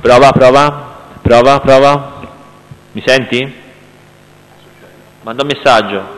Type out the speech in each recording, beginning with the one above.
Prova, prova, prova, prova. Mi senti? Manda un messaggio.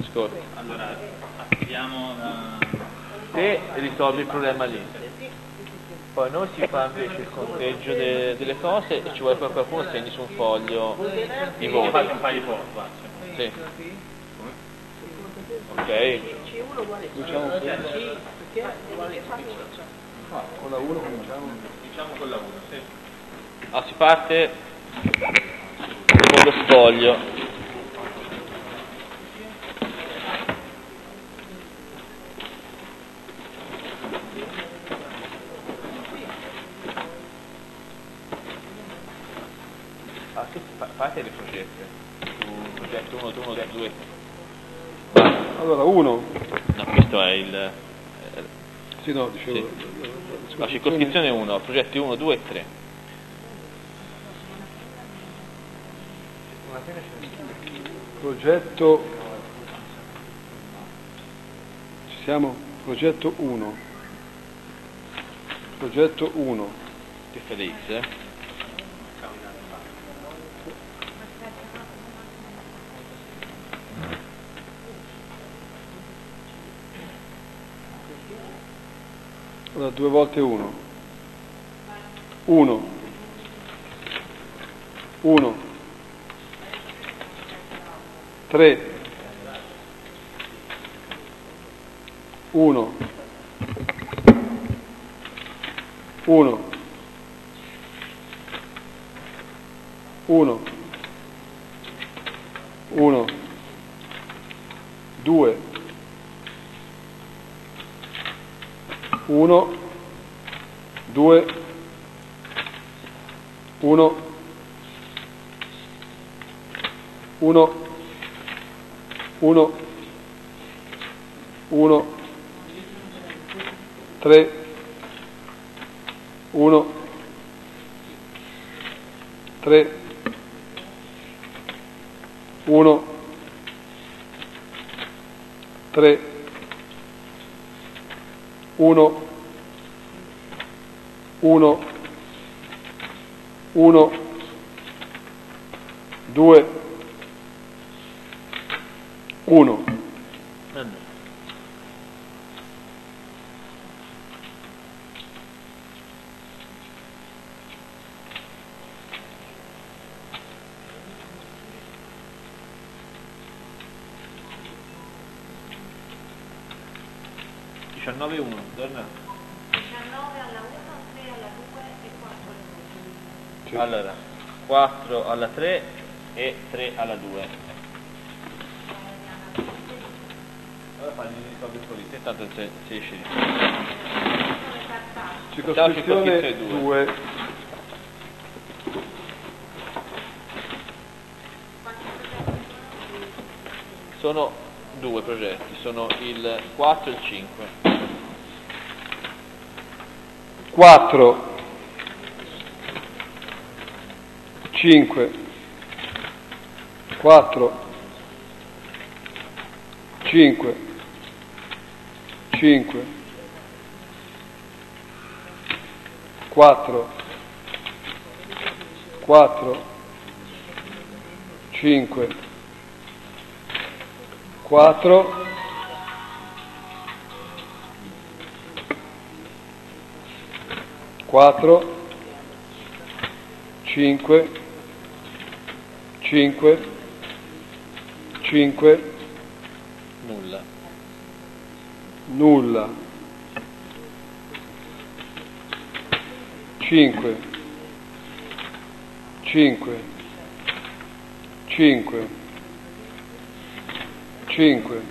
Ascolta. Allora, attiviamo la... Te risolvi il problema lì. Poi noi si fa invece il conteggio de- delle cose e ci vuole poi qualcuno segni su un foglio i voti. faccio un paio di foto. Sì. Ok. C1 uguale C. Diciamo con la 1 cominciamo. Diciamo con la 1, sì. Ah, si parte con lo sfoglio. Ah, sì, fa- fate le progette. Su progetto 1, 1, 2. Allora, 1. No, questo è il... eh, Sì, no, dicevo. Sì. La circoscrizione 1, progetti 1, 2 e 3. Progetto. Ci siamo? Progetto 1. Progetto 1. Questa è di X, eh? Allora, 2 volte 1. 1. 1. 3. 1. 1. 1. 1. 2. 1, 2, 1, 1, 1, 1, 3, 1, 3, 1, 3, 1, 1, 1, 2, 1. No, no. Diciannove uno, torna. 19 alla 1, 3 alla 2 e 4 alla 2. Sì. Allora, 4 alla 3 e 3 alla 2. Allora fagli risolvere con te, tanto se, se esce di circoscrizione 2. Sono due progetti, sono il 4 e il 5. 4 5 4 5 5 4 4 5 4 4 5 5 5 Nulla. nulla. 5 5 5 5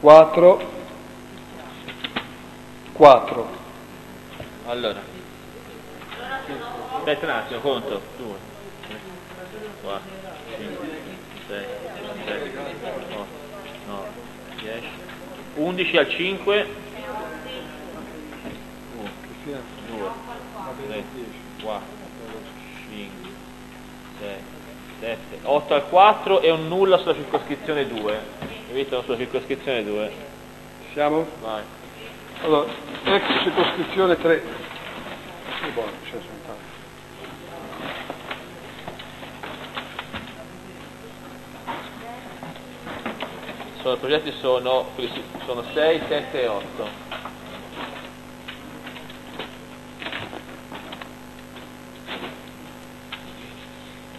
4 4 Allora. Aspetta un attimo, conto. 2, 3, 4, 5, 6, 7, 8, 9, 10. 11 al 5. 1, 2, 3, 4, 5, 6, 7, 8 al 4 e un nulla sulla circoscrizione 2. Capito? Sulla circoscrizione 2. siamo? Vai. Allora, ex circoscrizione 3. Sì, buono, c'è soltanto. Sono, I progetti sono, sono 6, 7 e 8.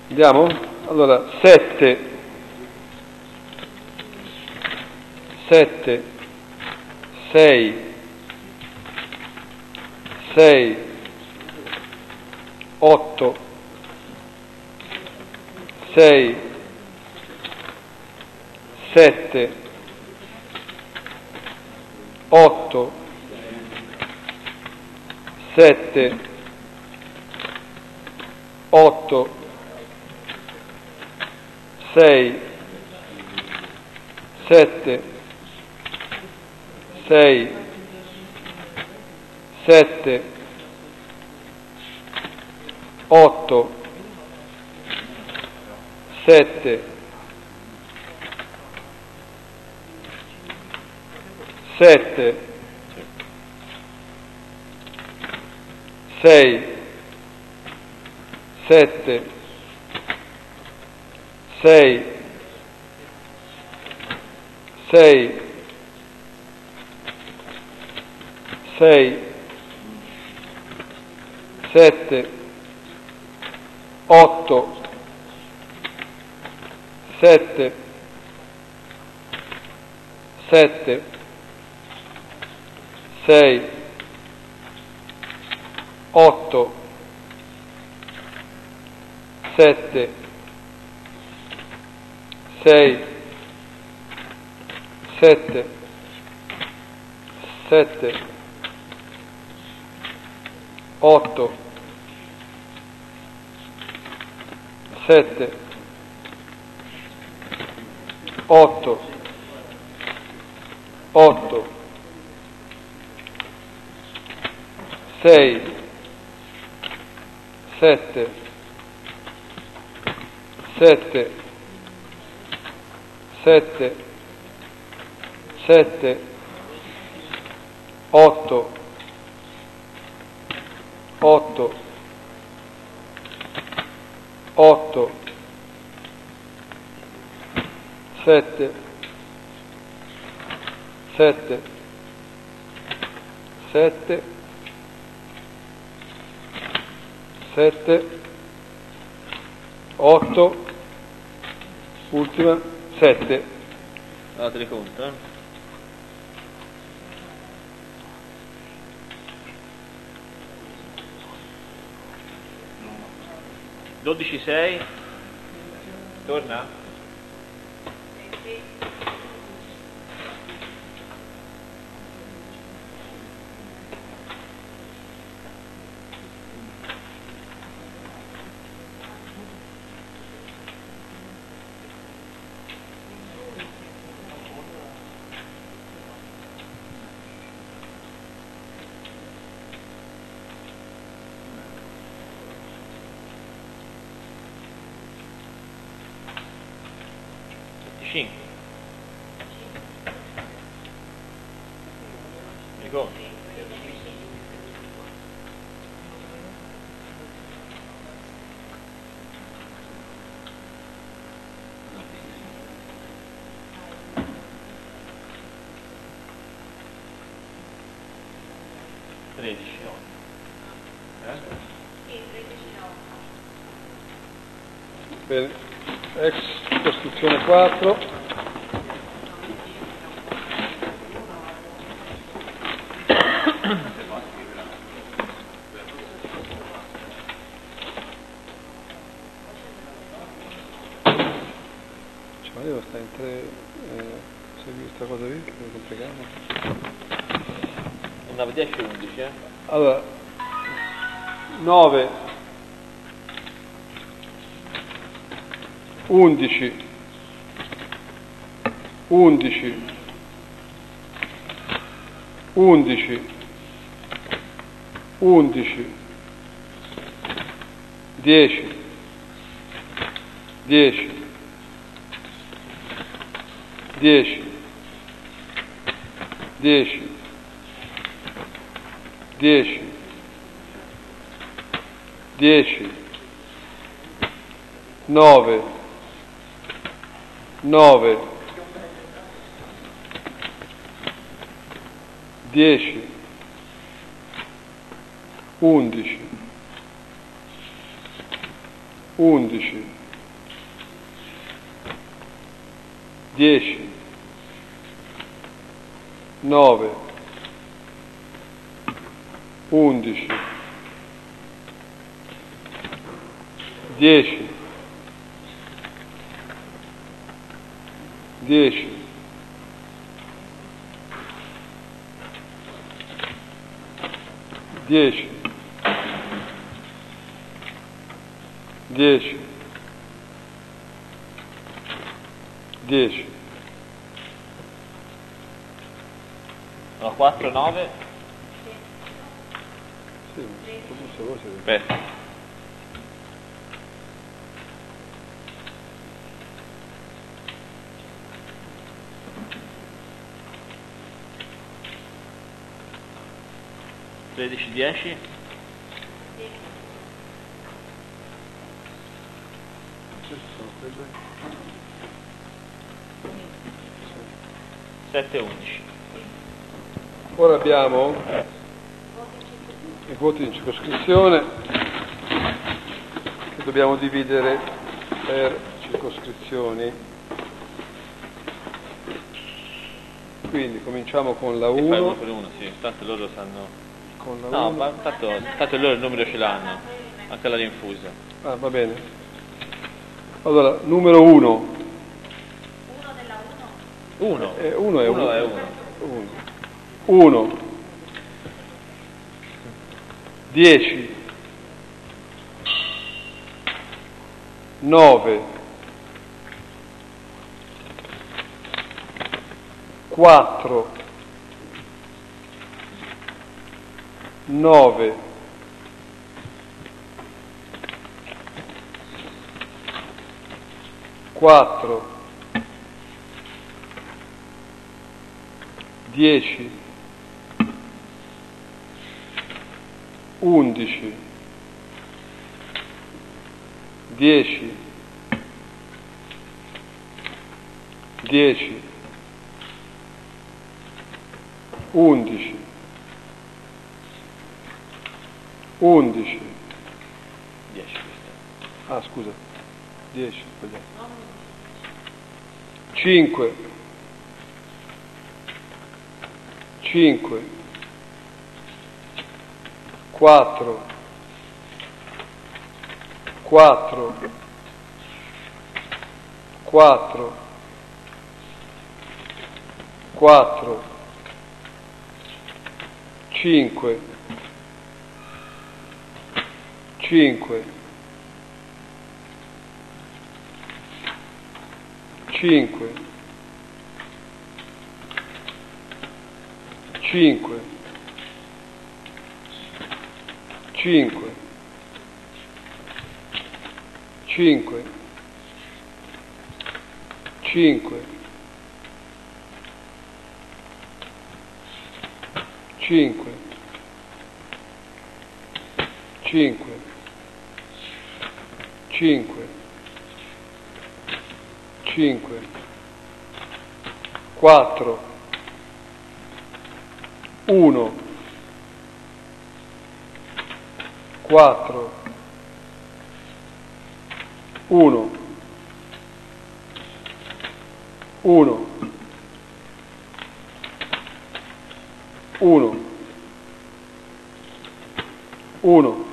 Andiamo? Allora, 7. 7. 6. 6. 8. 6. 7. 8. 7. otto, sei, sette, sei, sette, otto, sette, sette, sei, sette, sei, sei, sei, sette, otto, sette, sette, sei, otto, sette, sei, sette, sette, otto, sette, otto, otto, sei, sette, sette, sette, sette, otto, otto, otto, sette, sette, sette, sette, otto, ultima, sette. Dateli conto, eh. Dodici sei. Torna? Venticinque. Mi conti? Tredici. Eh? Bene, ex Costruzione 4. Ci voleva stare in tre, eh, segui questa cosa qui che è complicata. Andava 10 e 11, eh? Allora, 9, 11, 11, 11, 11, 10, 10, 10, 10, 10, 10, 9, 9, 10, 11, 11, 10, 9, 11, 10, 10, 10 10 10 no, 4 9 sì, forse voi siete. 13.10? 7, 11. Ora abbiamo i voti in circoscrizione che dobbiamo dividere per circoscrizioni. Quindi cominciamo con la 1. Sì, sì, intanto loro sanno. Con la No, 1. ma tanto, tanto loro il numero ce l'hanno, anche la rinfusa. Ah, va bene. Allora, numero 1. Uno della 1, Uno. Eh, uno è uno. uno. è uno. 1. 10. 9. 4. 9. 4. 10, 11, 10, 10, 11, 11, Dieci questa. ah scusa, 10, sbagliato. 5, 5, 4, 4, 4, 4, 5, 5, 5, 5, 5, 5, 5, 5, 5, 5, 5, 4, 1, 4, 1, 1, 1, 1,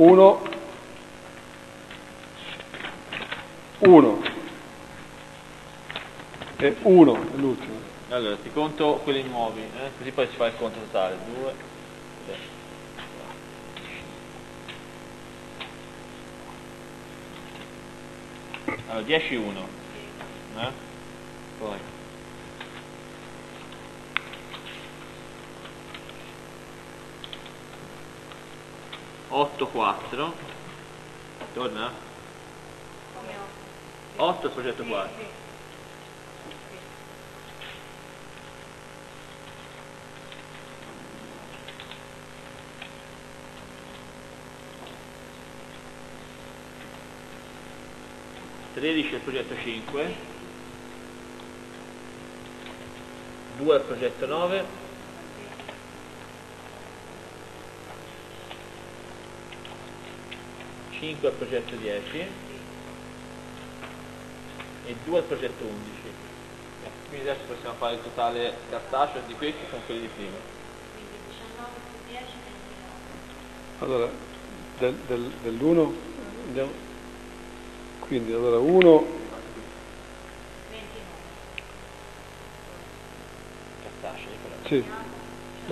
1, 1 e 1 è l'ultimo. Allora, ti conto quelli nuovi, eh? così poi si fa il conto totale. 2, 3, Allora, 10, 1. Eh? Poi. Otto, quattro. Torna? 8 il progetto 4. Tredici il progetto 5. 2 il progetto 9. 5 al progetto 10 e 2 al progetto 11. Eh, Quindi adesso possiamo fare il totale cartaceo di questi con quelli di prima. quindi 19 più 10, 29. Allora, del, del, dell'1 andiamo. Quindi allora 1, 29. Cartacei però. sì.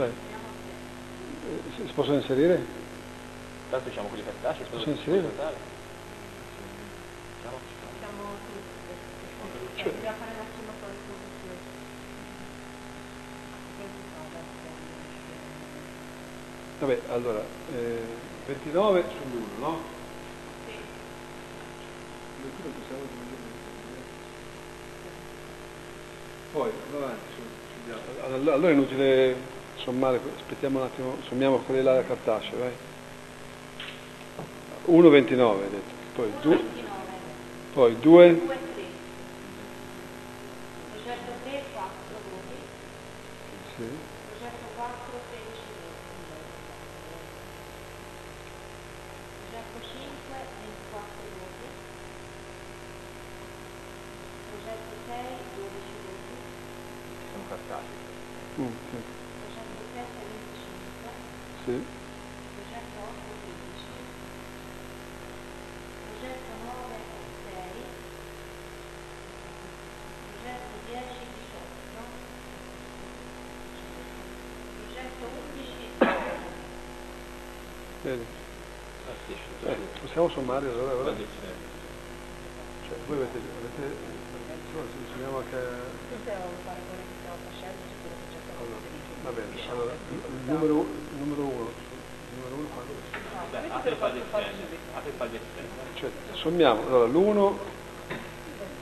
Eh, Si si possono inserire? Tanto diciamo quelli cartacei, spero Sì, che sì. sia totale. Diciamo, Siamo tutti. Cioè- Dobbiamo fare un attimo punto Vabbè, allora, eh, 29 sull'1, no? Sì. 21 possiamo aggiungere. Poi, avanti, su- subiamo. Allora, allora è inutile sommare, aspettiamo un attimo, sommiamo quelli là cartacei, vai. 1, 29 hai detto, poi 2, 29. poi 2, 2 3. Progetto 3 4 voti. sì, Progetto 4 16 voti. Progetto 5 24 voti. Progetto 6 12 voti. sono cartacei. mm, sì, Progetto 7 25. sì, Progetto 8 15. Progetto 9 6. Progetto 10 18. Progetto 11 bene. Ah, sì, Eh, possiamo sommare allora, allora? Cioè, voi avete, avete insomma, se sommiamo anche... Allora, va bene, allora, il numero, il numero 1, il numero 1 quando? Cioè, sommiamo, allora l'1,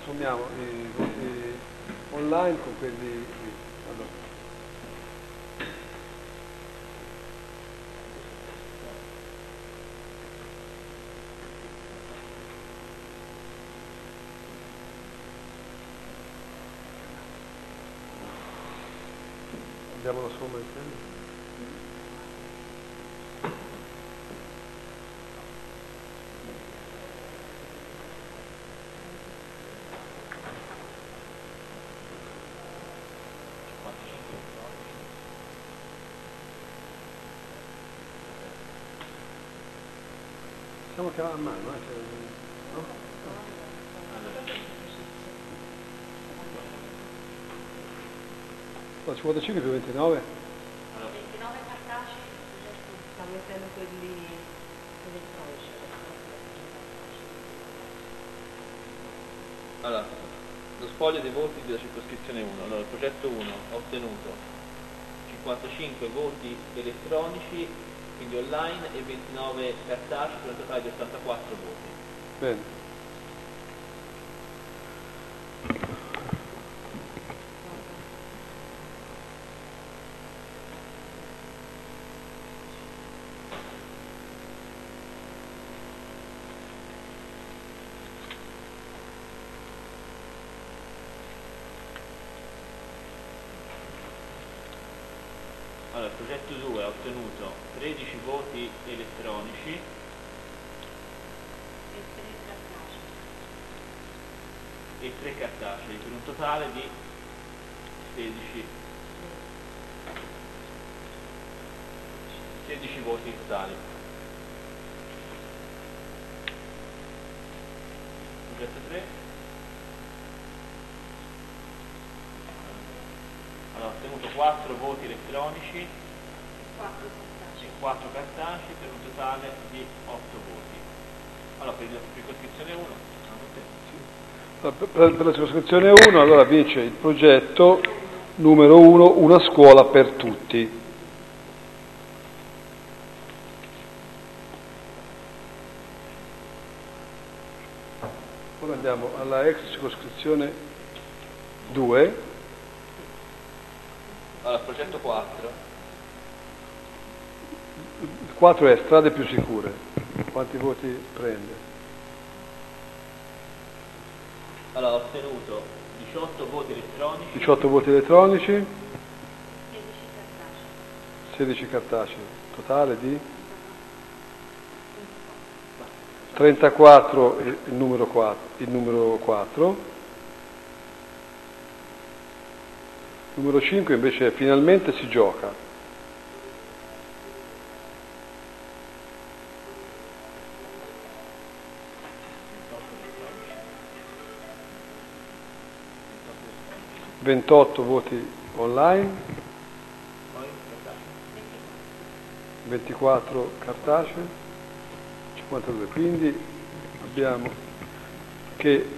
sommiamo i voti online con quelli Andiamo la somma insieme? Siamo a mano, eh? cioè, no? Allora, 55 più 29? 29 cartacei. Stiamo mettendo quelli elettronici. Allora, lo spoglio dei voti della circoscrizione 1. Allora, il progetto 1 ha ottenuto 55 voti elettronici, quindi online, e 29 cartacei per un totale di 84 voti. Bene. Allora, il progetto 2 ha ottenuto 13 voti elettronici e 3 cartacei. 3 cartacei, per un totale di 16, 16 voti totali. Progetto 3 allora, ha ottenuto 4 voti elettronici 4 cartacei. 4 cartacei per un totale di 8 voti. Allora, per la circoscrizione 1, Allora, Per, per- la circoscrizione 1 allora vince il progetto numero 1, una scuola per tutti. Ora andiamo alla ex circoscrizione 2, allora, progetto 4, il 4 è strade più sicure. Quanti voti prende? allora, ha ottenuto 18 voti elettronici 18 voti elettronici, 16 cartacei. 16 cartacei, totale di 34 il il numero 4, il numero 4. Numero 5 invece finalmente si gioca. Ventotto voti online, poi cartacei. 24 cartacei, 52. Quindi abbiamo che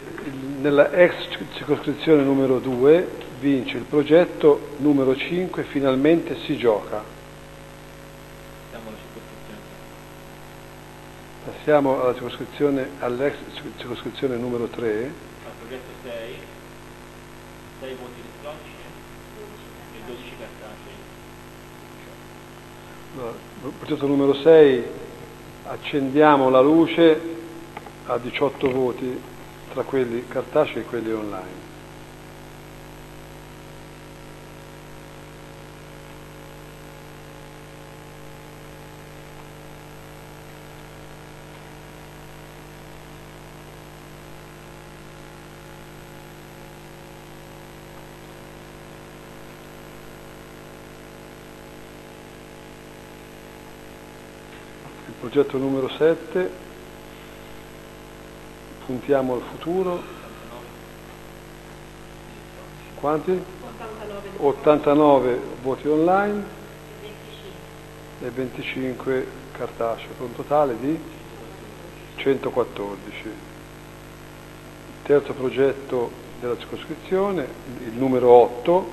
nella ex circoscrizione numero 2 vince il progetto numero 5 finalmente si gioca. Passiamo alla circoscrizione, all'ex circoscrizione numero 3, Al progetto 6, 6 voti elettronici e 12 cartacei. Progetto numero 6, accendiamo la luce a 18 voti tra quelli cartacei e quelli online. Progetto numero 7, puntiamo al futuro. Quanti? 89 voti online e 25 cartacei, per un totale di 114. Terzo progetto della circoscrizione, il numero 8,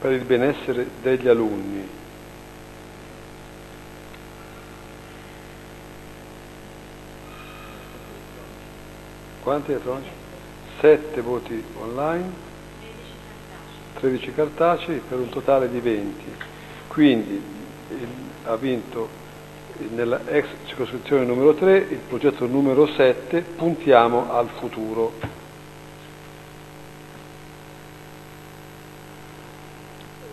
per il benessere degli alunni. Quanti elettronici? 7 voti online, 13 cartacei per un totale di 20. Quindi il- ha vinto nella ex circoscrizione numero 3 il progetto numero 7, puntiamo al futuro.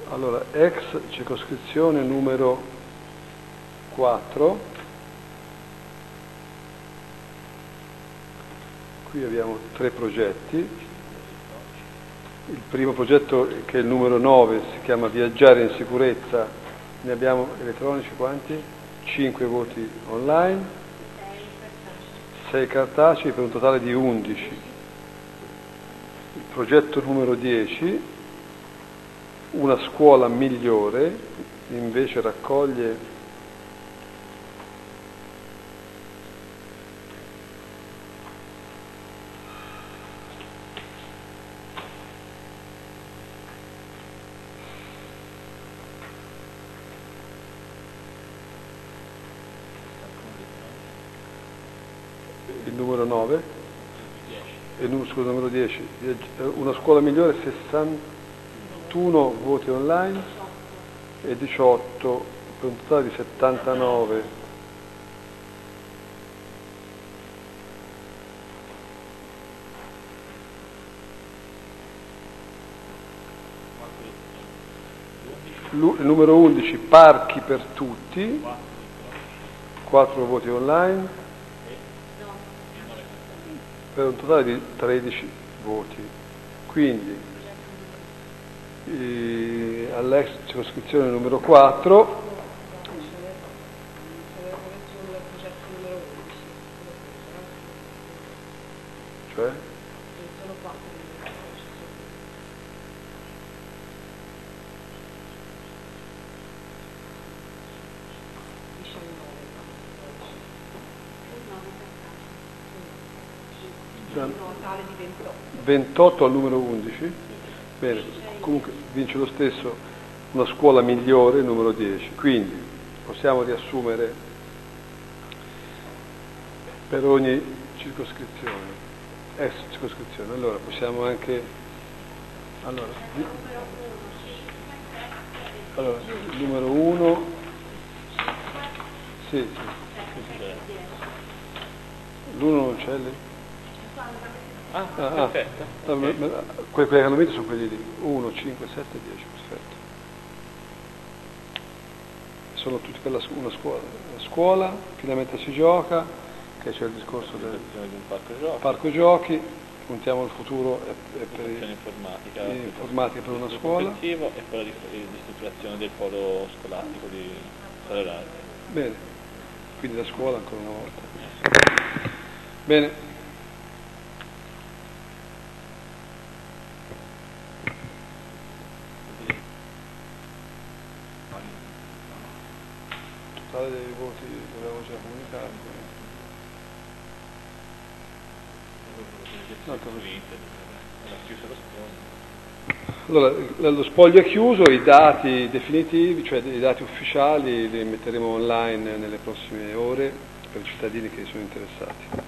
Allora, ex circoscrizione numero 4. Qui abbiamo tre progetti. Il primo progetto, che è il numero 9, si chiama Viaggiare in sicurezza. Ne abbiamo elettronici quanti? 5 voti online, 6 cartacei per un totale di 11. Il progetto numero 10, Una scuola migliore, invece raccoglie il numero 9 e il numero, scusa, numero 10, Viaggi- eh, una scuola migliore 61 voti online e 18 per un totale di 79. Lu- Il numero 11 parchi per tutti, 4 voti online per un totale di 13 voti. Quindi eh, all'ex circoscrizione numero 4 sul progetto numero 11. cioè Sono 4 cioè, totale di 28. 28 al numero 11, bene, comunque vince lo stesso una scuola migliore, numero 10. Quindi possiamo riassumere per ogni circoscrizione, ex circoscrizione. Allora possiamo anche allora, allora, numero 1 sì, sì, sì, sì. L'uno non c'è lì? Ah, Ah, perfetto. Ah, que- quelli che hanno vinto sono quelli lì. 1, 5, 7, 10 perfetto. Sono tutti per la una scuola. La scuola finalmente si gioca che c'è il discorso del parco giochi, parco giochi puntiamo al futuro e, e per informatica, informatica per una scuola. e di, di strutturazione del polo scolastico di Salerate. bene. Quindi la scuola ancora una volta. Bene totale dei voti l'avevo già comunicato spoglio. Allora, lo spoglio è chiuso, i dati definitivi, cioè i dati ufficiali, li metteremo online nelle prossime ore per i cittadini che sono interessati.